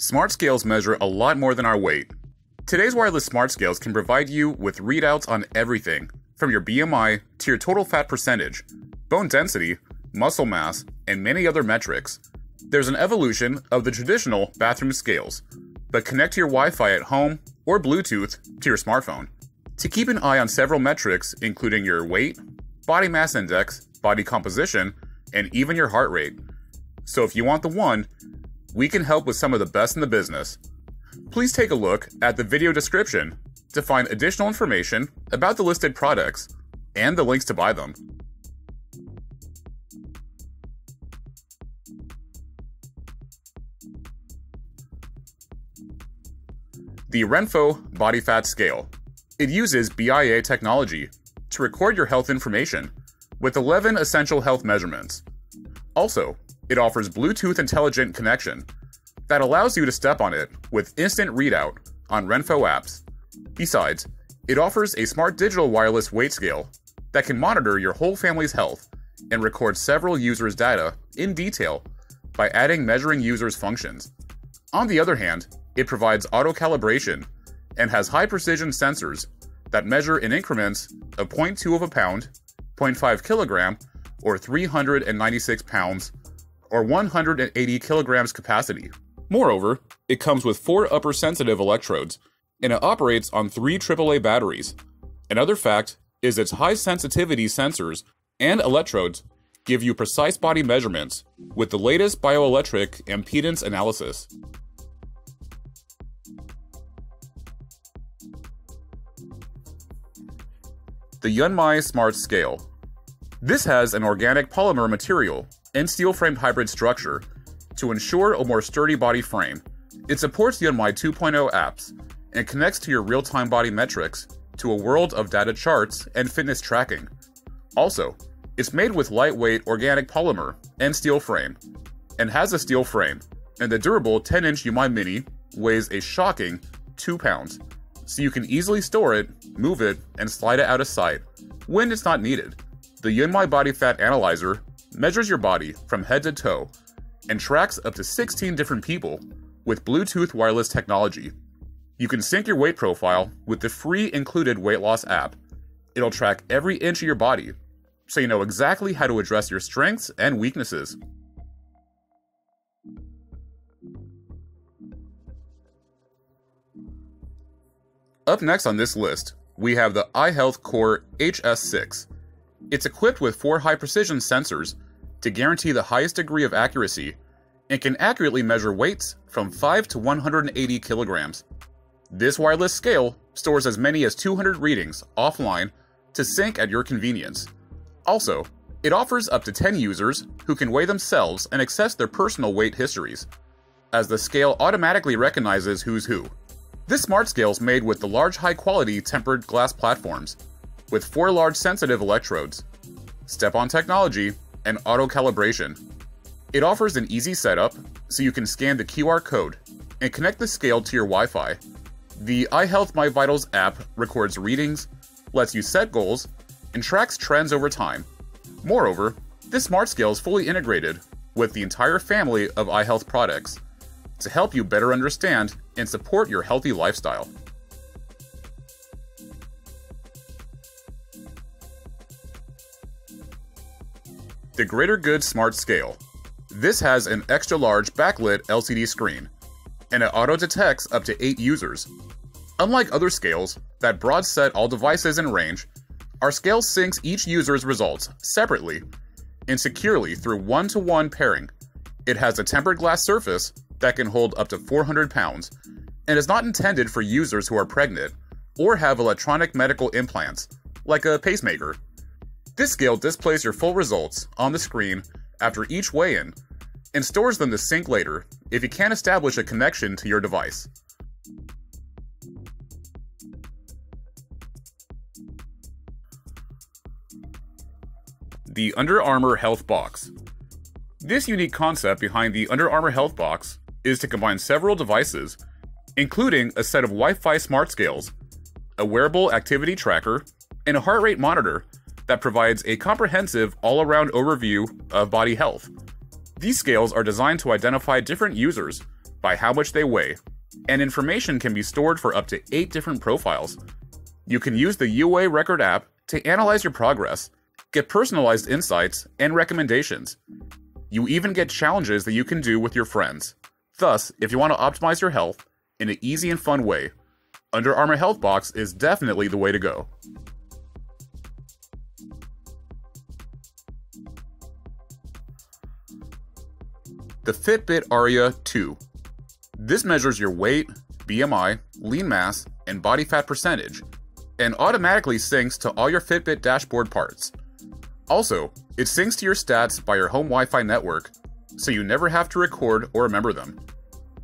Smart scales measure a lot more than our weight. Today's wireless smart scales can provide you with readouts on everything, from your BMI to your total fat percentage, bone density, muscle mass, and many other metrics. There's an evolution of the traditional bathroom scales, but connect your Wi Fi at home or Bluetooth to your smartphone to keep an eye on several metrics, including your weight, body mass index, body composition, and even your heart rate. So if you want the one, we can help with some of the best in the business. Please take a look at the video description to find additional information about the listed products and the links to buy them. The RENPHO Body Fat Scale. It uses BIA technology to record your health information with 11 essential health measurements. Also, it offers Bluetooth intelligent connection that allows you to step on it with instant readout on RENPHO apps. Besides, it offers a smart digital wireless weight scale that can monitor your whole family's health and record several users' data in detail by adding measuring users' functions. On the other hand, it provides auto calibration and has high precision sensors that measure in increments of 0.2 of a pound, 0.5 kilogram, or 396 pounds, or 180 kilograms capacity. Moreover, it comes with four upper sensitive electrodes, and it operates on three AAA batteries. Another fact is its high sensitivity sensors and electrodes give you precise body measurements with the latest bioelectric impedance analysis. The Yunmai Smart Scale. This has an organic polymer material and steel framed hybrid structure to ensure a more sturdy body frame. It supports the Yunmai 2.0 apps and connects to your real time body metrics to a world of data charts and fitness tracking. Also, it's made with lightweight organic polymer and steel frame, and has a steel frame, and the durable 10 inch Yunmai Mini weighs a shocking 2 pounds, so you can easily store it, move it, and slide it out of sight when it's not needed. The Yunmai Body Fat Analyzer measures your body from head to toe and tracks up to 16 different people with Bluetooth wireless technology. You can sync your weight profile with the free included weight loss app. It'll track every inch of your body, so you know exactly how to address your strengths and weaknesses. Up next on this list, we have the iHealth Core HS6. It's equipped with four high precision sensors to guarantee the highest degree of accuracy and can accurately measure weights from 5 to 180 kilograms. This wireless scale stores as many as 200 readings offline to sync at your convenience. Also, it offers up to 10 users who can weigh themselves and access their personal weight histories, as the scale automatically recognizes who's who. This smart scale is made with the large high quality tempered glass platforms, with four large sensitive electrodes, step on technology, and auto calibration. It offers an easy setup, so you can scan the QR code and connect the scale to your Wi Fi. The iHealth My Vitals app records readings, lets you set goals, and tracks trends over time. Moreover, this smart scale is fully integrated with the entire family of iHealth products to help you better understand and support your healthy lifestyle. The Greater Good Smart Scale. This has an extra large backlit LCD screen, and it auto detects up to 8 users. Unlike other scales that broad set all devices in range, our scale syncs each user's results separately and securely through one to one pairing. It has a tempered glass surface that can hold up to 400 pounds and is not intended for users who are pregnant or have electronic medical implants, like a pacemaker. This scale displays your full results on the screen after each weigh in and stores them to sync later if you can't establish a connection to your device. The Under Armour Health Box. This unique concept behind the Under Armour Health Box is to combine several devices, including a set of Wi Fi smart scales, a wearable activity tracker, and a heart rate monitor that provides a comprehensive all around overview of body health. These scales are designed to identify different users by how much they weigh, and information can be stored for up to 8 different profiles. You can use the UA Record app to analyze your progress, get personalized insights and recommendations. You even get challenges that you can do with your friends. Thus, if you want to optimize your health in an easy and fun way, Under Armour Health Box is definitely the way to go. The Fitbit Aria 2. This measures your weight, BMI, lean mass, and body fat percentage, and automatically syncs to all your Fitbit dashboard parts. Also, it syncs to your stats by your home Wi Fi network, so you never have to record or remember them.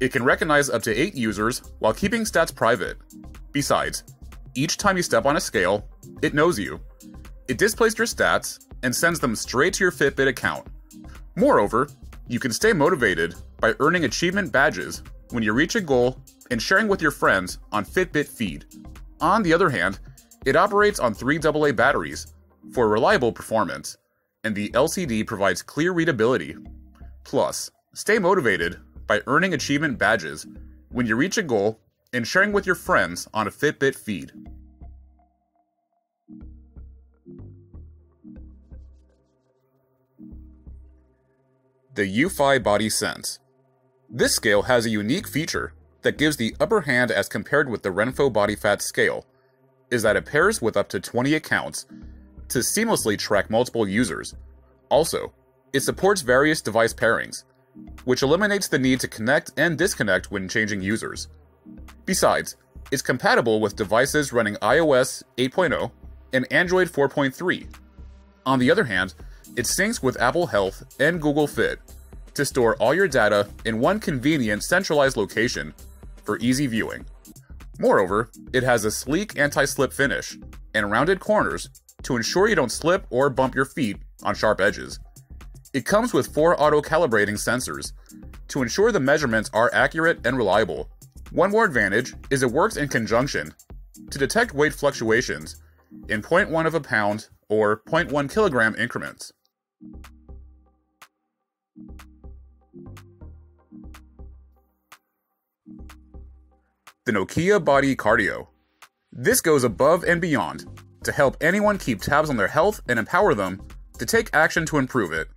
It can recognize up to 8 users while keeping stats private. Besides, each time you step on a scale, it knows you. It displays your stats and sends them straight to your Fitbit account. Moreover, you can stay motivated by earning achievement badges when you reach a goal and sharing with your friends on Fitbit Feed. On the other hand, it operates on 3 AA batteries for reliable performance, and the LCD provides clear readability. Plus, stay motivated by earning achievement badges when you reach a goal and sharing with your friends on a Fitbit feed. The Eufy Body Sense. This scale has a unique feature that gives the upper hand as compared with the RENPHO Body Fat scale, is that it pairs with up to 20 accounts to seamlessly track multiple users. Also, it supports various device pairings, which eliminates the need to connect and disconnect when changing users. Besides, it's compatible with devices running iOS 8.0 and Android 4.3. On the other hand, it syncs with Apple Health and Google Fit to store all your data in one convenient centralized location for easy viewing. Moreover, it has a sleek anti-slip finish and rounded corners to ensure you don't slip or bump your feet on sharp edges. It comes with four auto-calibrating sensors to ensure the measurements are accurate and reliable. One more advantage is it works in conjunction to detect weight fluctuations in 0.1 of a pound or 0.1 kilogram increments. The Nokia Body Cardio. This goes above and beyond to help anyone keep tabs on their health and empower them to take action to improve it.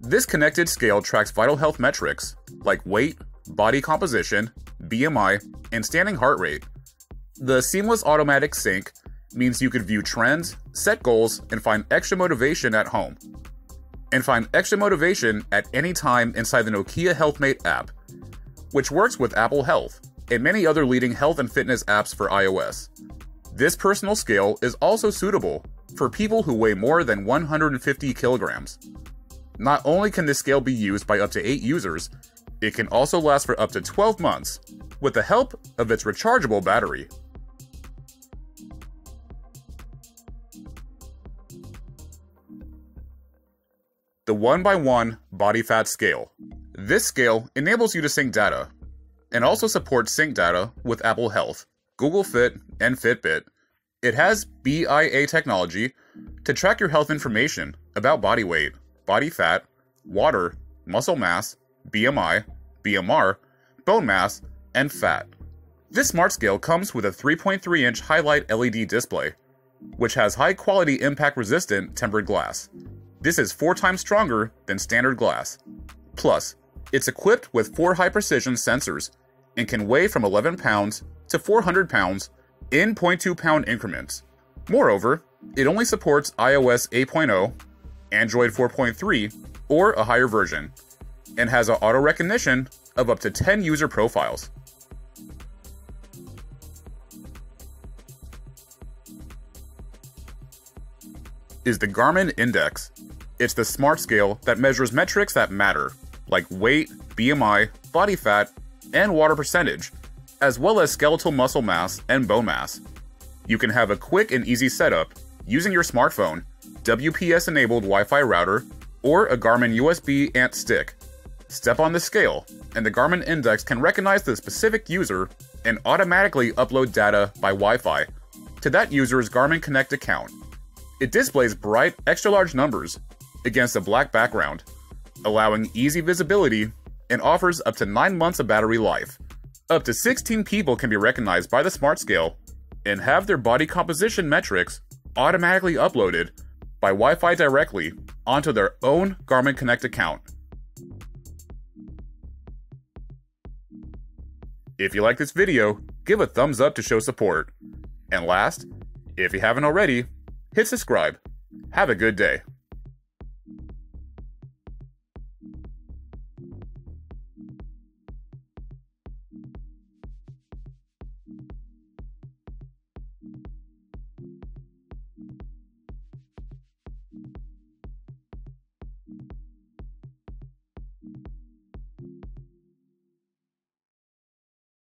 This connected scale tracks vital health metrics like weight, body composition, BMI, and standing heart rate. The seamless automatic sync means you could view trends, set goals, and find extra motivation at home. And find extra motivation at any time inside the Nokia HealthMate app, which works with Apple Health and many other leading health and fitness apps for iOS. This personal scale is also suitable for people who weigh more than 150 kilograms. Not only can this scale be used by up to 8 users, it can also last for up to 12 months with the help of its rechargeable battery. The 1byone Body Fat Scale. This scale enables you to sync data and also supports sync data with Apple Health, Google Fit, and Fitbit. It has BIA technology to track your health information about body weight, body fat, water, muscle mass, BMI, BMR, bone mass, and fat. This smart scale comes with a 3.3 inch highlight LED display, which has high quality impact resistant tempered glass. This is four times stronger than standard glass. Plus, it's equipped with four high precision sensors and can weigh from 11 pounds to 400 pounds in 0.2 pound increments. Moreover, it only supports iOS 8.0, Android 4.3, or a higher version, and has an auto recognition of up to 10 user profiles. Is the Garmin Index. It's the smart scale that measures metrics that matter, like weight, BMI, body fat, and water percentage, as well as skeletal muscle mass and bone mass. You can have a quick and easy setup using your smartphone, WPS enabled Wi Fi router, or a Garmin USB ANT stick. Step on the scale, and the Garmin Index can recognize the specific user and automatically upload data by Wi Fi to that user's Garmin Connect account. It displays bright, extra large numbers against a black background, allowing easy visibility and offers up to 9 months of battery life. Up to 16 people can be recognized by the Smart Scale and have their body composition metrics automatically uploaded by Wi Fi directly onto their own Garmin Connect account. If you like this video, give a thumbs up to show support. And last, if you haven't already, hit subscribe. Have a good day.